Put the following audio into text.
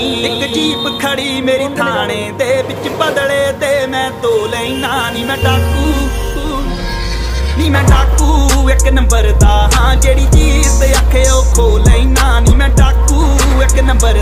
ਇੱਕ ਜੀਪ ਖੜੀ ਮੇਰੀ ਥਾਣੇ ਦੇ ਵਿੱਚ ਬਦਲੇ ਤੇ ਮੈਂ ਤੋ ਲੈਣਾ ਨਹੀਂ ਮੈਂ ਡਾਕੂ। ਨੀ ਮੈਂ ਡਾਕੂ, ਇੱਕ ਨੰਬਰ ਦਾ, ਹਾਂ, ਜਿਹੜੀ ਚੀਜ਼ ਤੇ ਅੱਖੇ ਉਹ ਖੋ ਲੈਣਾ ਨਹੀਂ ਮੈਂ ਡਾਕੂ। ਇੱਕ ਨੰਬਰ